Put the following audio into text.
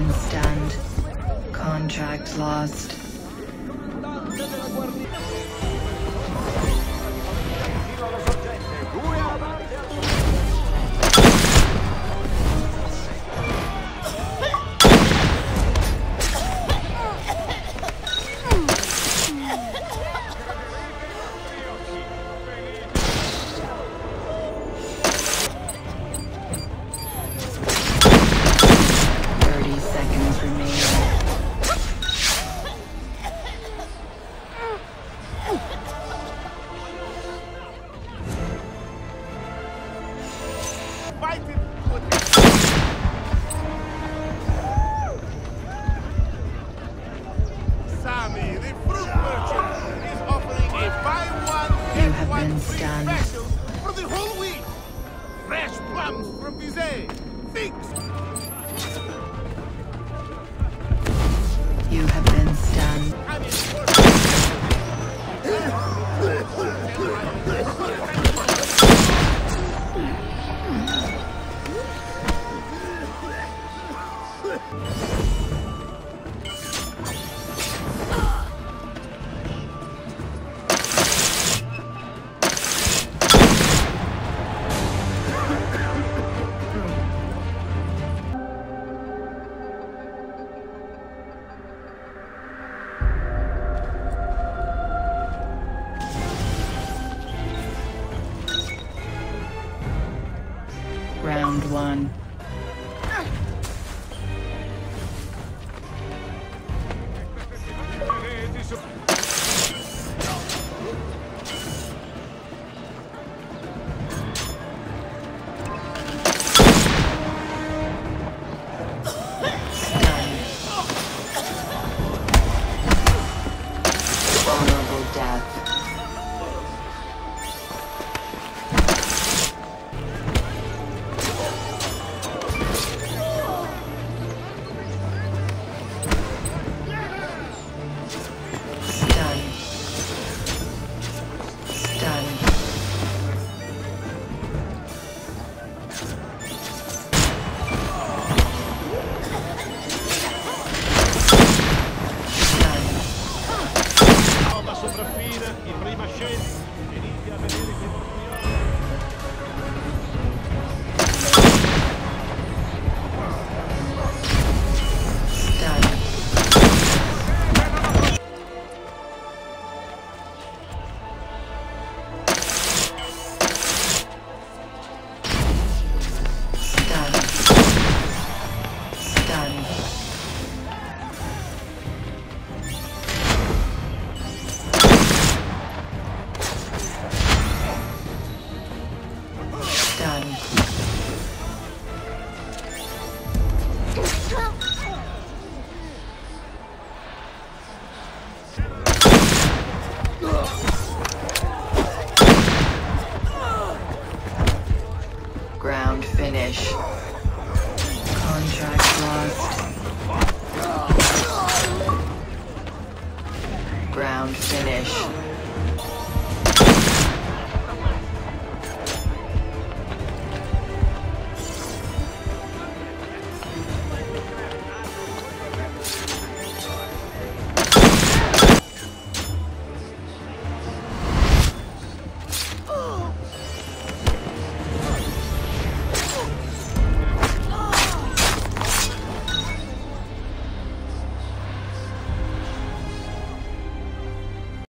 Mission. Contract lost. Been free stunned. for the whole week. Fresh plums from Bizet. Figs. You have been stunned. Round one. finish. Contract lost. Ground finish.